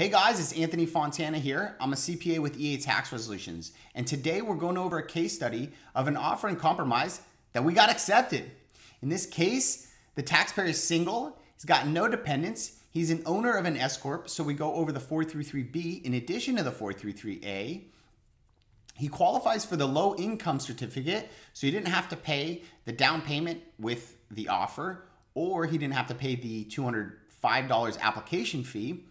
Hey guys, it's Anthony Fontana here. I'm a CPA with EA Tax Resolutions, and today we're going over a case study of an offer and compromise that we got accepted. In this case, the taxpayer is single, he's got no dependents, he's an owner of an S Corp, so we go over the 433B in addition to the 433A. He qualifies for the low income certificate, so he didn't have to pay the down payment with the offer, or he didn't have to pay the $205 application fee.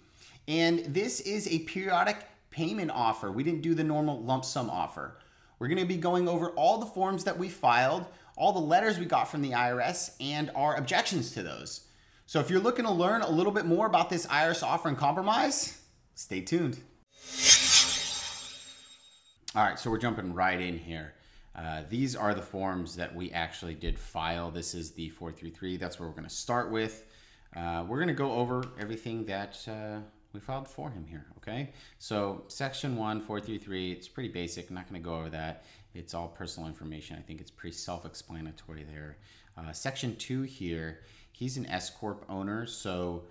And this is a periodic payment offer. We didn't do the normal lump sum offer. We're gonna be going over all the forms that we filed, all the letters we got from the IRS, and our objections to those. So if you're looking to learn a little bit more about this IRS offer and compromise, stay tuned. All right, so we're jumping right in here. Uh, these are the forms that we actually did file. This is the 433. That's where we're going to start with. Uh, we're going to go over everything that uh, we filed for him here, okay? So section one, 433, it's pretty basic. I'm not gonna go over that. It's all personal information. I think it's pretty self-explanatory there. Uh, section two here, he's an S Corp owner. So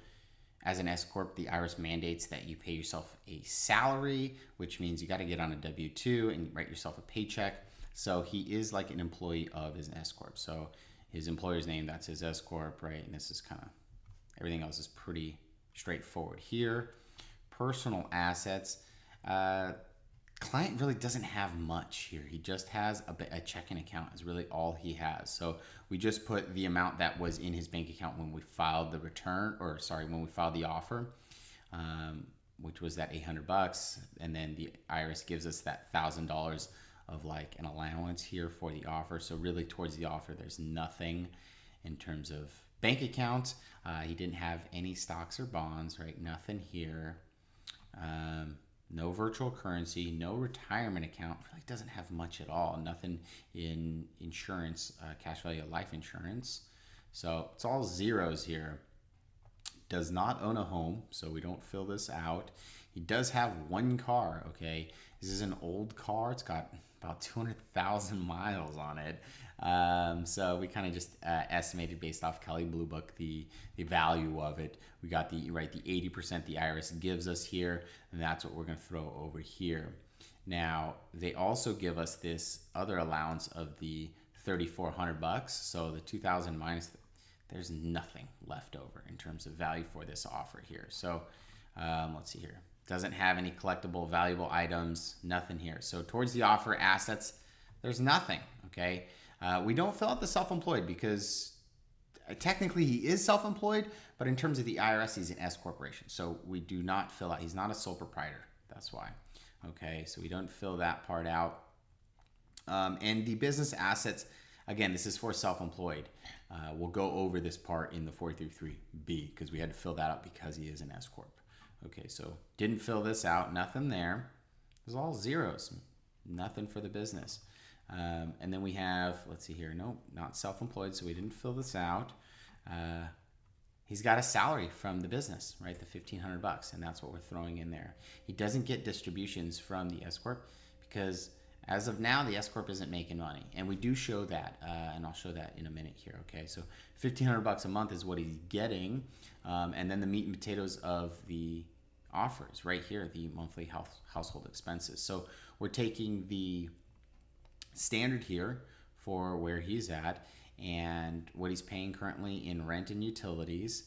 as an S Corp, the IRS mandates that you pay yourself a salary, which means you gotta get on a W-2 and write yourself a paycheck. So he is like an employee of his S Corp. So his employer's name, that's his S Corp, right? And this is kind of, everything else is pretty straightforward here. Personal assets. Uh, client really doesn't have much here. He just has a, a, checking account is really all he has. So we just put the amount that was in his bank account when we filed the return, or sorry, when we filed the offer, um, which was that 800 bucks. And then the IRS gives us that thousand dollars of like an allowance here for the offer. So really towards the offer, there's nothing in terms of bank account. Uh, he didn't have any stocks or bonds, right? Nothing here. Um, no virtual currency, no retirement account. Really doesn't have much at all. Nothing in insurance, uh, cash value life insurance. So it's all zeros here. Does not own a home, so we don't fill this out. He does have one car, okay? This is an old car. It's got about 200,000 miles on it. Um, so we kind of just uh, estimated based off Kelley Blue Book the the value of it. We got the right the 80% the IRS gives us here, and that's what we're going to throw over here. Now they also give us this other allowance of the 3,400 bucks. So the 2,000 minus, there's nothing left over in terms of value for this offer here. So um, let's see here. Doesn't have any collectible valuable items, nothing here. So towards the offer assets, there's nothing, okay? Uh, we don't fill out the self-employed because uh, technically he is self-employed, but in terms of the IRS, he's an S corporation. So we do not fill out, he's not a sole proprietor. That's why. Okay, so we don't fill that part out. Um, and the business assets, again, this is for self-employed. Uh, we'll go over this part in the 433B because we had to fill that out because he is an S corp. Okay, so didn't fill this out, nothing there. It was all zeros, nothing for the business. Um, and then we have, let's see here, nope, not self-employed, so we didn't fill this out. Uh, he's got a salary from the business, right? The 1500 bucks, and that's what we're throwing in there. He doesn't get distributions from the S Corp because as of now, the S Corp isn't making money. And we do show that, uh, and I'll show that in a minute here, okay? So 1500 bucks a month is what he's getting. Um, and then the meat and potatoes of the offers right here, the monthly house, household expenses. So we're taking the standard here for where he's at and what he's paying currently in rent and utilities.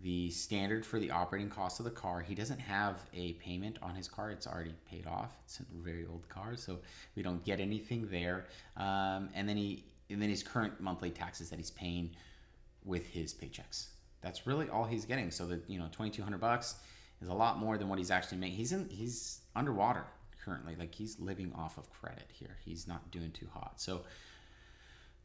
The standard for the operating cost of the car. He doesn't have a payment on his car. It's already paid off. It's a very old car, so we don't get anything there. Um, and then he and then his current monthly taxes that he's paying with his paychecks. That's really all he's getting. So the you know twenty two hundred bucks is a lot more than what he's actually making. He's in he's underwater currently. Like he's living off of credit here. He's not doing too hot. So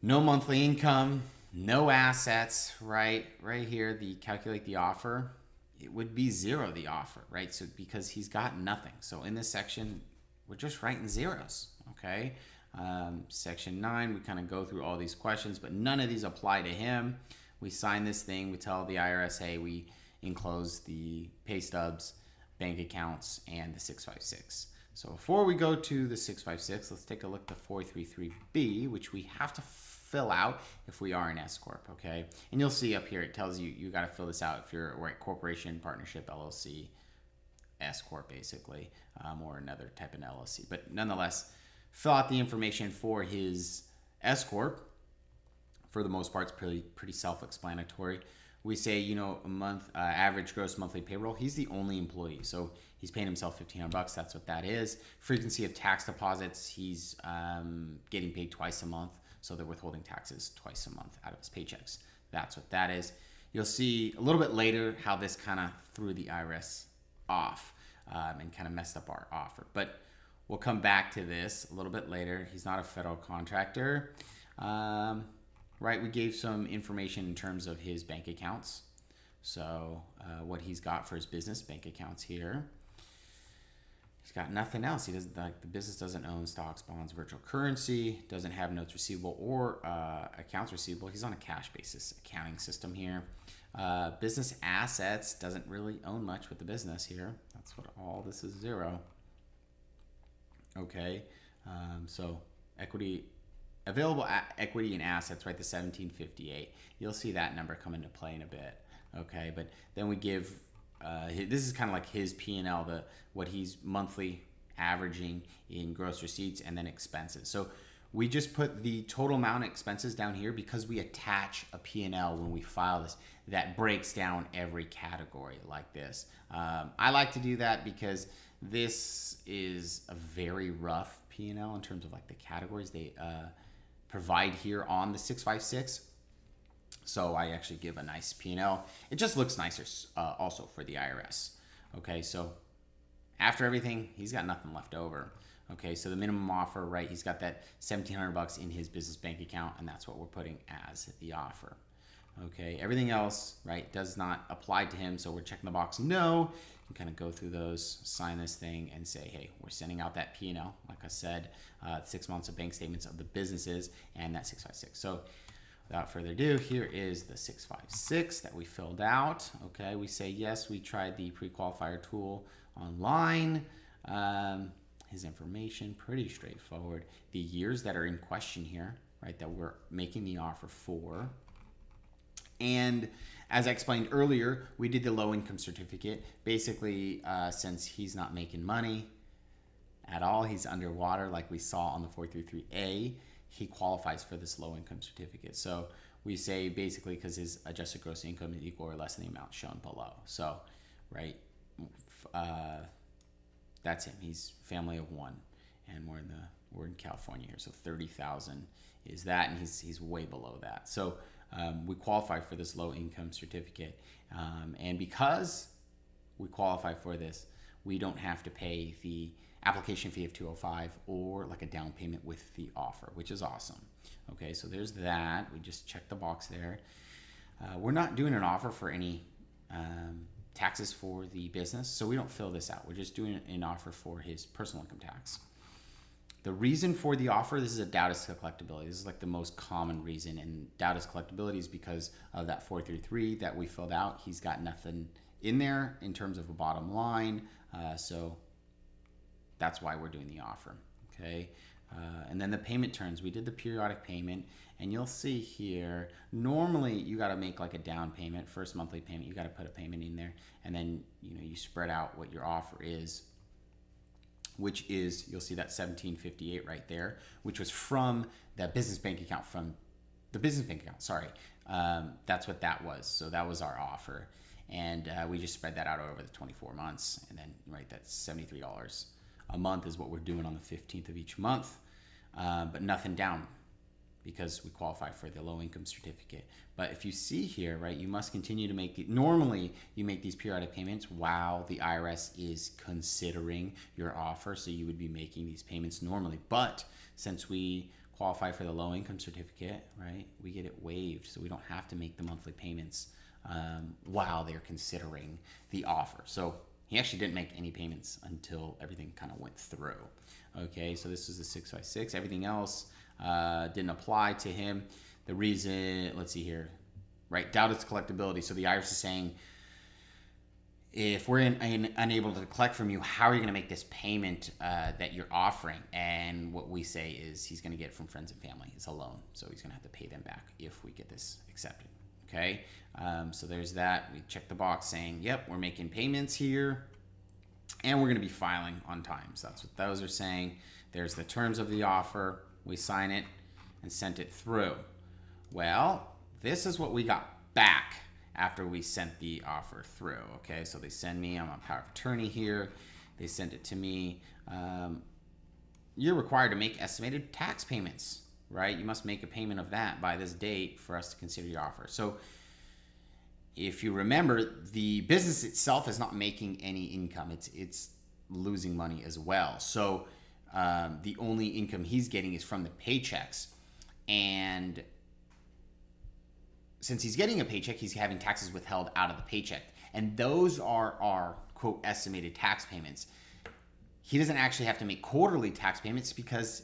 no monthly income, no assets, right? Right here, the calculate the offer, it would be zero the offer, right? So because he's got nothing. So in this section, we're just writing zeros, okay? Um, section nine, we kind of go through all these questions, but none of these apply to him. We sign this thing, we tell the IRS, hey, we enclose the pay stubs, bank accounts, and the 656. So before we go to the 656, let's take a look at the 433B, which we have to fill out if we are an S Corp, okay? And you'll see up here, it tells you you got to fill this out if you're a corporation, partnership, LLC, S corp basically, um, or another type of LLC. But nonetheless, fill out the information for his S corp. For the most part, it's pretty pretty self-explanatory. We say, you know, a month uh, average gross monthly payroll. He's the only employee, so he's paying himself fifteen hundred bucks. That's what that is. Frequency of tax deposits. He's um, getting paid twice a month, so they're withholding taxes twice a month out of his paychecks. That's what that is. You'll see a little bit later how this kind of threw the IRS off um, and kind of messed up our offer. But we'll come back to this a little bit later. He's not a federal contractor. Um, right, we gave some information in terms of his bank accounts. So, uh, what he's got for his business bank accounts here. He's got nothing else. He doesn't like the business doesn't own stocks, bonds, virtual currency, doesn't have notes receivable or uh, accounts receivable. He's on a cash basis accounting system here. Uh, business assets doesn't really own much with the business here. That's what all this is zero. Okay, um, so equity available equity and assets, right? The 1758. You'll see that number come into play in a bit. Okay, but then we give uh, this is kind of like his P and L, the what he's monthly averaging in gross receipts and then expenses. So we just put the total amount of expenses down here because we attach a P&L when we file this that breaks down every category like this. Um, I like to do that because this is a very rough P&L in terms of like the categories they uh, provide here on the 656. So I actually give a nice P&L. It just looks nicer uh, also for the IRS. Okay, so after everything, he's got nothing left over. Okay, so the minimum offer, right? He's got that 1700 bucks in his business bank account, and that's what we're putting as the offer. Okay, everything else, right, does not apply to him, so we're checking the box no. Can kind of go through those, sign this thing, and say, hey, we're sending out that P&L, like I said, uh, six months of bank statements of the businesses and that 656. So without further ado, here is the 656 that we filled out. Okay, we say, yes, we tried the pre-qualifier tool online. Um, his information, pretty straightforward. The years that are in question here, right, that we're making the offer for. And as I explained earlier, we did the low income certificate. Basically, uh, since he's not making money at all, he's underwater, like we saw on the 433A, he qualifies for this low income certificate. So we say basically because his adjusted gross income is equal or less than the amount shown below. So, right, uh, that's him. He's family of one, and we're in the we're in California here, so thirty thousand is that, and he's he's way below that. So um, we qualify for this low income certificate, um, and because we qualify for this, we don't have to pay the application fee of 205 or like a down payment with the offer, which is awesome. Okay, so there's that. We just check the box there. Uh, we're not doing an offer for any um, taxes for the business. So we don't fill this out. We're just doing an offer for his personal income tax. The reason for the offer, this is a Doubt as collectability. This is like the most common reason. And Doubt as collectability is because of that 433 that we filled out. He's got nothing in there in terms of a bottom line. Uh, so that's why we're doing the offer. Okay. Uh, and then the payment terms, we did the periodic payment, and you'll see here, normally you got to make like a down payment, first monthly payment, you got to put a payment in there, and then you know you spread out what your offer is, which is you'll see that 1758 right there, which was from that business bank account from the business bank account. Sorry, um, that's what that was. So that was our offer, and uh, we just spread that out over the 24 months, and then right that's 73 dollars a month is what we're doing on the 15th of each month, uh, but nothing down because we qualify for the low income certificate. But if you see here, right, you must continue to make the, normally you make these periodic payments while the IRS is considering your offer. So you would be making these payments normally. But since we qualify for the low income certificate, right, we get it waived. So we don't have to make the monthly payments um, while they're considering the offer. So he actually didn't make any payments until everything kind of went through. Okay, so this is the 656. Everything else uh, didn't apply to him. The reason, let's see here, right? Doubt its collectability. So the IRS is saying, if we're in, in, unable to collect from you, how are you going to make this payment uh, that you're offering? And what we say is he's going to get it from friends and family. It's a loan, so he's going to have to pay them back if we get this accepted. Okay, um, so there's that. We check the box saying, yep, we're making payments here. and we're going to be filing on time. So that's what those are saying. There's the terms of the offer. We sign it and sent it through. Well, this is what we got back after we sent the offer through. Okay, so they send me, I'm a power of attorney here. They send it to me. Um, you're required to make estimated tax payments, right? You must make a payment of that by this date for us to consider your offer. So if you remember, the business itself is not making any income. It's it's losing money as well. So um, the only income he's getting is from the paychecks, and since he's getting a paycheck, he's having taxes withheld out of the paycheck, and those are our quote estimated tax payments. He doesn't actually have to make quarterly tax payments because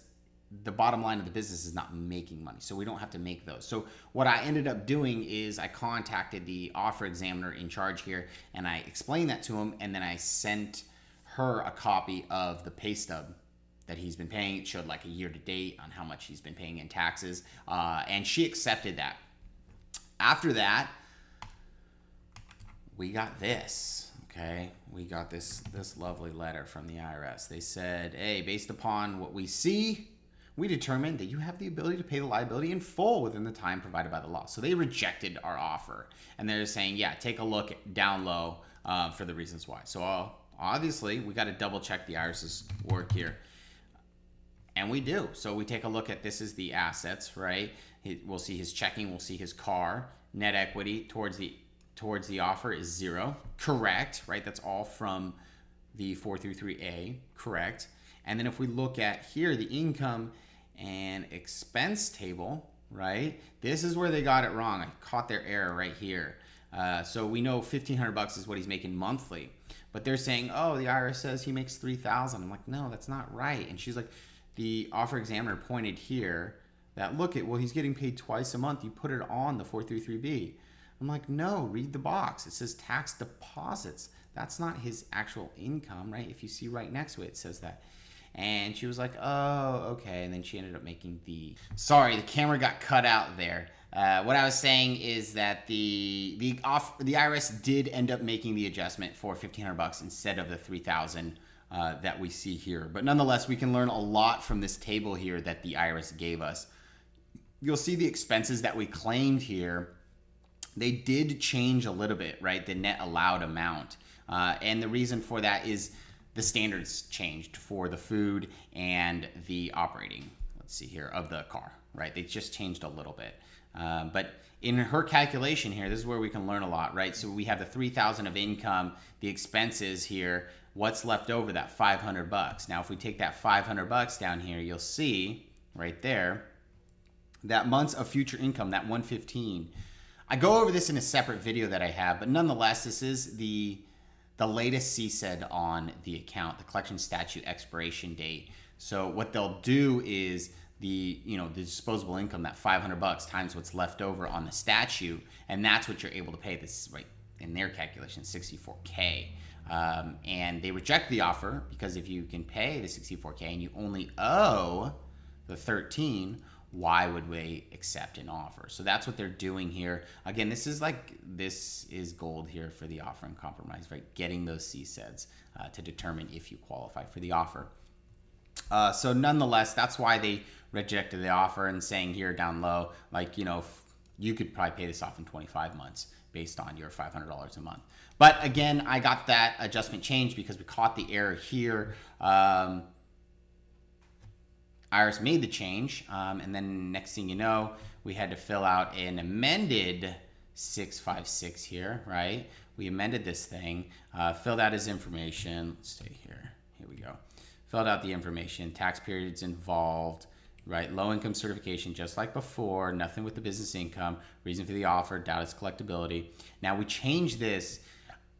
the bottom line of the business is not making money. So we don't have to make those. So what I ended up doing is I contacted the offer examiner in charge here and I explained that to him and then I sent her a copy of the pay stub that he's been paying. It showed like a year to date on how much he's been paying in taxes. Uh, and she accepted that. After that, we got this. Okay, we got this this lovely letter from the IRS. They said, "Hey, based upon what we see, we determined that you have the ability to pay the liability in full within the time provided by the law. So they rejected our offer. And they're saying, yeah, take a look down low uh, for the reasons why. So obviously, we got to double check the IRS's work here. And we do. So we take a look at this is the assets, right? We'll see his checking, we'll see his car. Net equity towards the towards the offer is zero. Correct, right? That's all from the 433A, correct. And then if we look at here, the income and expense table, right? This is where they got it wrong. I caught their error right here. Uh, so we know 1500 bucks is what he's making monthly, but they're saying, oh, the IRS says he makes 3000. I'm like, no, that's not right. And she's like, the offer examiner pointed here that look at, well, he's getting paid twice a month. You put it on the 433B. I'm like, no, read the box. It says tax deposits. That's not his actual income, right? If you see right next to it, it says that. And she was like, oh, okay. And then she ended up making the. Sorry, the camera got cut out there. Uh, what I was saying is that the the off the IRS did end up making the adjustment for fifteen hundred bucks instead of the three thousand uh, that we see here. But nonetheless, we can learn a lot from this table here that the IRS gave us. You'll see the expenses that we claimed here. They did change a little bit, right? The net allowed amount, uh, and the reason for that is the standards changed for the food and the operating. Let's see here of the car, right? They just changed a little bit. Um, but in her calculation here, this is where we can learn a lot, right? So we have the 3000 of income, the expenses here, what's left over that 500 bucks. Now, if we take that 500 bucks down here, you'll see right there that months of future income, that 115. I go over this in a separate video that I have, but nonetheless, this is the the latest CSED on the account, the collection statute expiration date. So what they'll do is the you know the disposable income that 500 bucks times what's left over on the statute, and that's what you're able to pay. This is right in their calculation, 64k. Um, and they reject the offer because if you can pay the 64k and you only owe the 13 why would we accept an offer? So that's what they're doing here. Again, this is like this is gold here for the offer and compromise, right? Getting those CSEDs uh, to determine if you qualify for the offer. Uh, so nonetheless, that's why they rejected the offer and saying here down low, like you know, you could probably pay this off in 25 months based on your $500 a month. But again, I got that adjustment change because we caught the error here. Um, IRS made the change, um, and then next thing you know, we had to fill out an amended 656 here, right? We amended this thing, uh, filled out his information. Let's stay here. Here we go. Filled out the information, tax periods involved, right? Low income certification, just like before, nothing with the business income, reason for the offer, doubt its collectability. Now we changed this.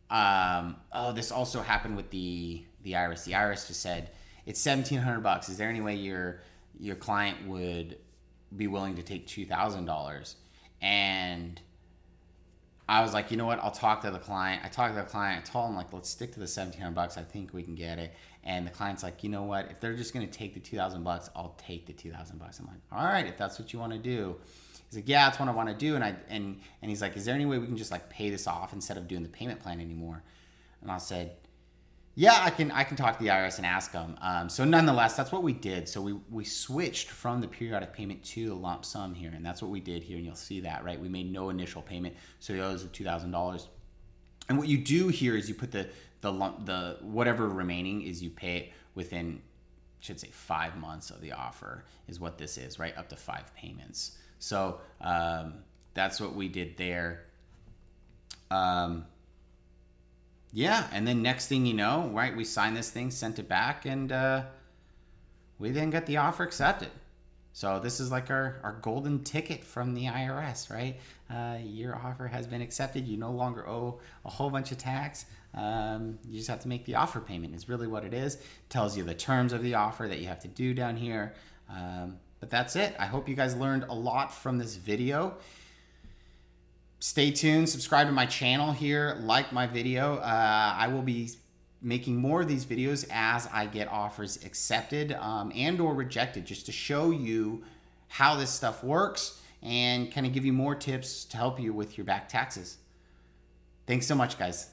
Um, oh, this also happened with the, the IRS. The IRS just said, it's seventeen hundred bucks. Is there any way your your client would be willing to take two thousand dollars? And I was like, you know what? I'll talk to the client. I talked to the client. I told him like, let's stick to the seventeen hundred bucks. I think we can get it. And the client's like, you know what? If they're just gonna take the two thousand bucks, I'll take the two thousand bucks. I'm like, all right, if that's what you want to do. He's like, yeah, that's what I want to do. And I and and he's like, is there any way we can just like pay this off instead of doing the payment plan anymore? And I said, Yeah, I can I can talk to the IRS and ask them. Um, so nonetheless, that's what we did. So we we switched from the periodic payment to the lump sum here, and that's what we did here. And you'll see that right. We made no initial payment, so he owes two thousand dollars. And what you do here is you put the the lump the whatever remaining is you pay it within should say five months of the offer is what this is right up to five payments. So um, that's what we did there. Um, yeah, and then next thing you know, right, we signed this thing, sent it back, and uh, we then got the offer accepted. So this is like our, our golden ticket from the IRS, right? Uh, your offer has been accepted. You no longer owe a whole bunch of tax. Um, you just have to make the offer payment. Is really what it is. Tells you the terms of the offer that you have to do down here. Um, but that's it. I hope you guys learned a lot from this video stay tuned, subscribe to my channel here, like my video. Uh, I will be making more of these videos as I get offers accepted um, and or rejected just to show you how this stuff works and kind of give you more tips to help you with your back taxes. Thanks so much, guys.